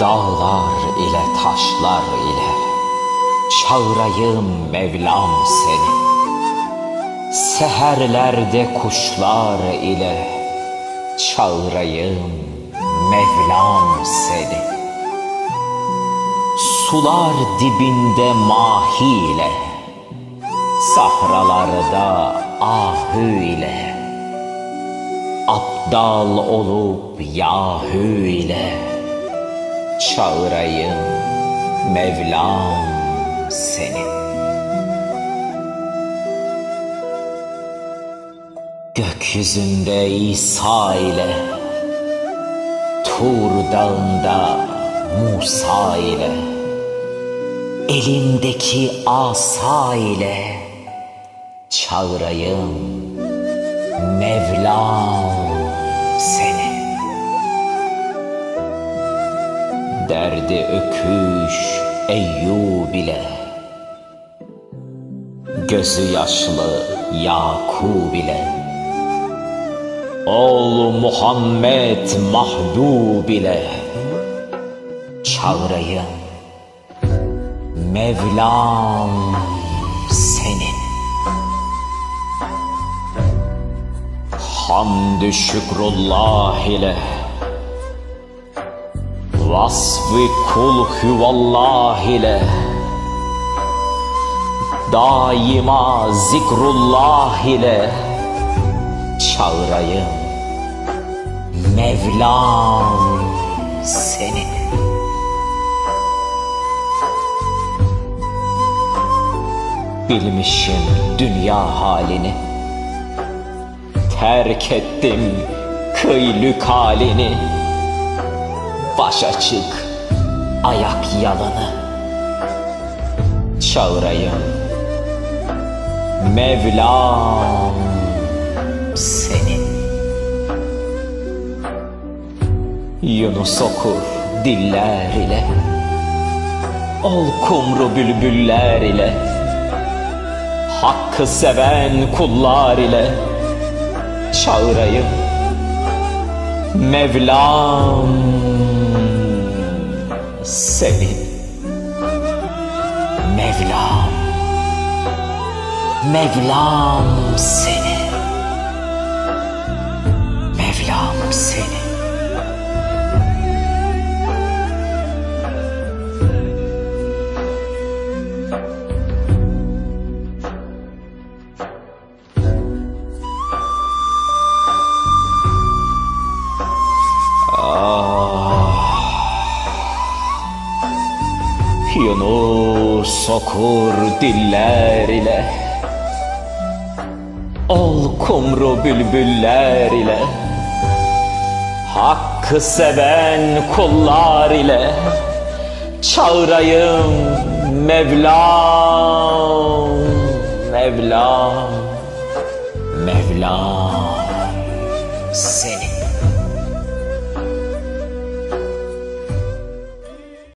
Dağlar ile taşlar ile. Çağırayım Mevlam seni. Seherlerde kuşlar ile Çağırayım Mevlam seni. Sular dibinde mahiyle Sahralarda ahüyle Abdal olup yahüyle Çağırayım Mevlam seni. Gökyüzünde İsa ile Tur dağında Musa ile Elimdeki asa ile Çağırayım Mevlam Derdi öküş Eyyub ile Gözü yaşlı Yakub ile Oğlu Muhammed Mahbub ile Çağırayım Mevlam senin. Hamdü şükrullah ile Vasfı kul huvallah ile Daima zikrullah ile Çağırayım Mevlam seni. Bilmişim dünya halini. Terk ettim köylük halini Baş açık. Ayak yalanı. Çağırayım. Mevlam seni Yunus okur diller ile. Ol kumru bülbüller ile. Hakkı seven kullar ile. Çağırayım. Mevlam seni. Mevlam. Mevlam seni. Mevlam seni Yunus okur diller ile. Ol kumru bülbüller ile. Hakkı seven kullar ile. Çağırayım Mevlam Mevlam Mevlam seni